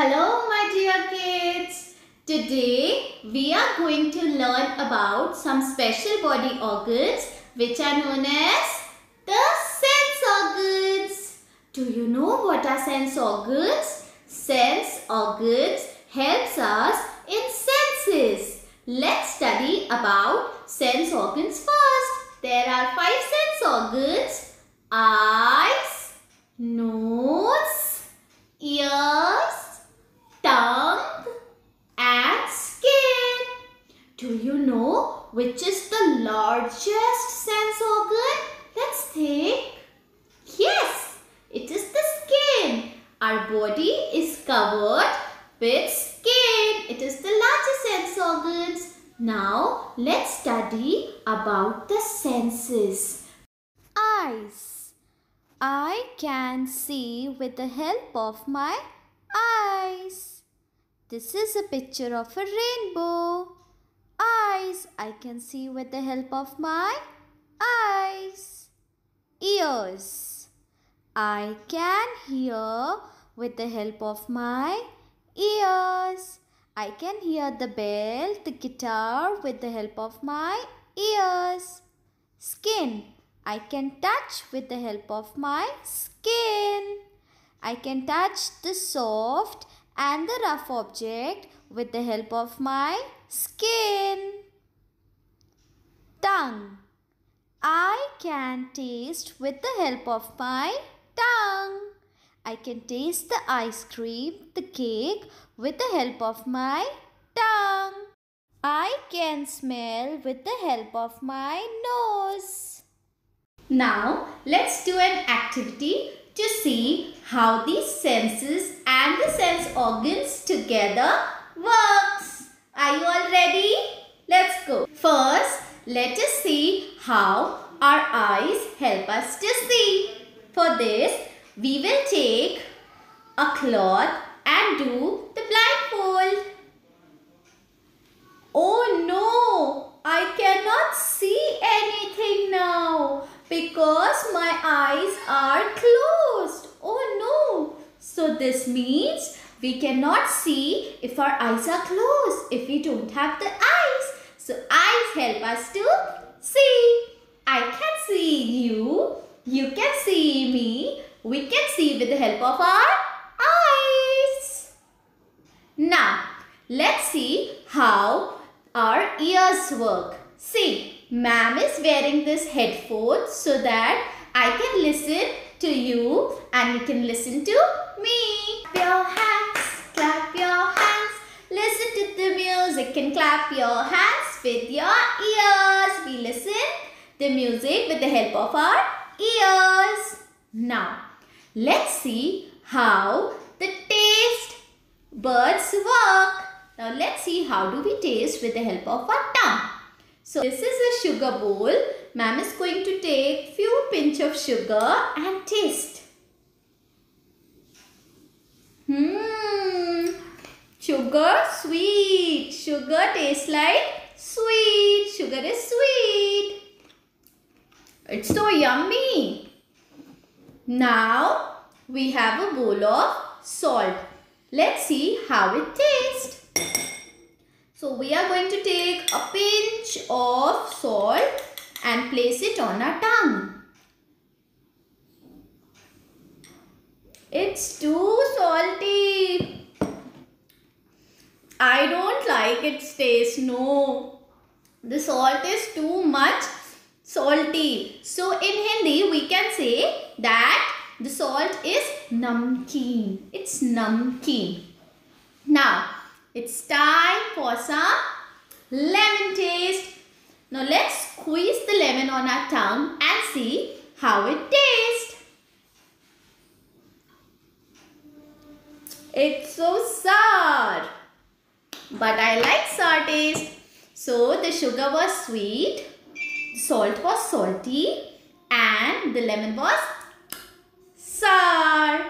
Hello my dear kids. Today we are going to learn about some special body organs which are known as the sense organs. Do you know what are sense organs? Sense organs helps us in senses. Let's study about sense organs first. There are five sense organs. Eyes, nose, ears, tongue and skin. Do you know which is the largest sense organ? Let's think. Yes, it is the skin. Our body is covered with skin. It is the largest sense organs. Now, let's study about the senses. Eyes. I can see with the help of my eyes. This is a picture of a rainbow. Eyes. I can see with the help of my eyes. Ears. I can hear with the help of my ears. I can hear the bell, the guitar with the help of my ears. Skin. I can touch with the help of my skin. I can touch the soft and the rough object with the help of my skin. Tongue. I can taste with the help of my tongue. I can taste the ice cream, the cake with the help of my tongue. I can smell with the help of my nose. Now, let's do an activity to see how these senses and the sense organs together works. Are you all ready? Let's go. First, let us see how our eyes help us to see. For this, we will take a cloth and do the blindfold. Oh no, I cannot see anything now because my eyes are closed. Oh no. So this means we cannot see if our eyes are closed if we don't have the eyes. So eyes help us to see. I can see you. You can see me. We can see with the help of our eyes. Now, let's see how our ears work. See, Ma'am is wearing this headphone so that I can listen to you and you can listen to me. Your hands, clap your hands. Listen to the music and clap your hands with your ears. We listen the music with the help of our ears. Now, let's see how the taste buds work. Now, let's see how do we taste with the help of our tongue. So this is a sugar bowl. Ma'am is going to take few pinch of sugar and taste. Hmm. Sugar sweet. Sugar tastes like sweet. Sugar is sweet. It's so yummy. Now we have a bowl of salt. Let's see how it tastes. So we are going to take a pinch of salt and place it on our tongue. It's too salty. I don't like its taste. No. The salt is too much salty. So in Hindi we can say that the salt is namkeen. It's namkeen. Now it's time for some lemon taste. Now let's squeeze the lemon on our tongue and see how it tastes. It's so sour. But I like sour taste. So the sugar was sweet, salt was salty and the lemon was sour.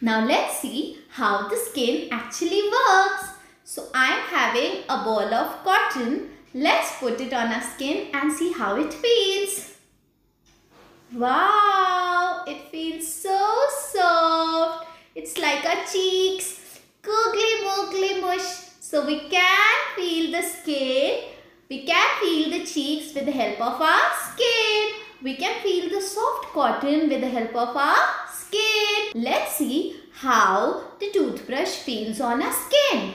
Now let's see how the skin actually works. So I am having a ball of cotton. Let's put it on our skin and see how it feels. Wow, it feels so soft. It's like our cheeks. Cookie So we can feel the skin. We can feel the cheeks with the help of our skin. We can feel the soft cotton with the help of our skin. Let's see how the toothbrush feels on our skin.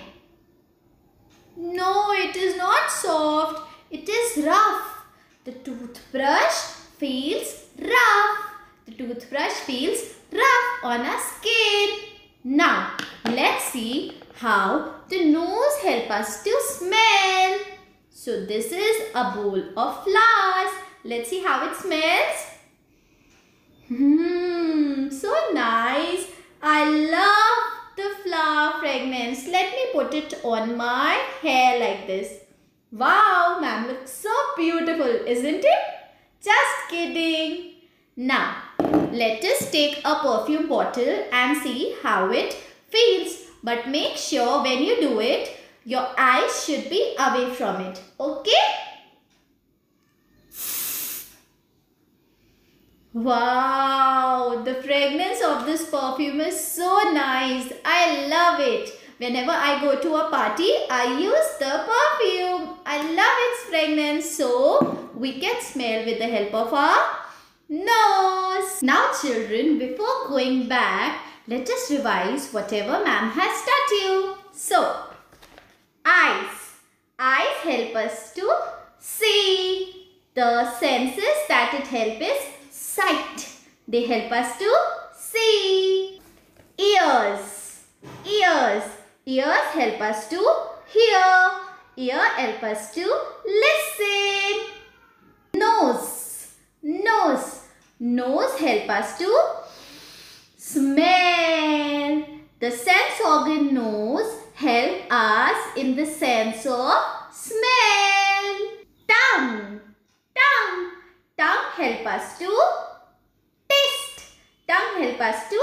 No, it is not soft. It is rough. The toothbrush feels rough. The toothbrush feels rough on our skin. Now, let's see how the nose help us to smell. So, this is a bowl of flowers. Let's see how it smells. Hmm, so nice. I love the flower fragrance. Let me put it on my hair like this. Wow, ma'am looks so beautiful, isn't it? Just kidding. Now, let us take a perfume bottle and see how it feels. But make sure when you do it, your eyes should be away from it. Okay? Wow, the fragrance of this perfume is so nice. I love it. Whenever I go to a party, I use the perfume. I love its fragrance. So, we can smell with the help of our nose. Now children, before going back, let us revise whatever ma'am has taught you. So, eyes. Eyes help us to see. The senses that it helps is sight. They help us to see. Ears. Ears. Ears help us to hear. Ear help us to listen. Nose. Nose. Nose help us to smell. The sense organ nose help us in the sense of smell. Tongue. Tongue. Tongue help us to taste. Tongue help us to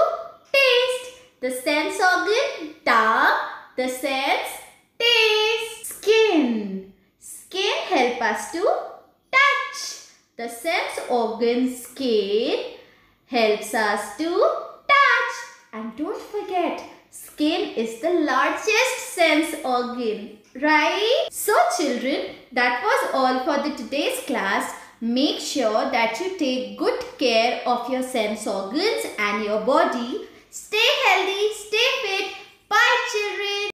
taste. The sense organ tongue. The sense taste. Skin. Skin help us to touch. The sense organ skin helps us to. And don't forget, skin is the largest sense organ, right? So children, that was all for the today's class. Make sure that you take good care of your sense organs and your body. Stay healthy, stay fit. Bye children.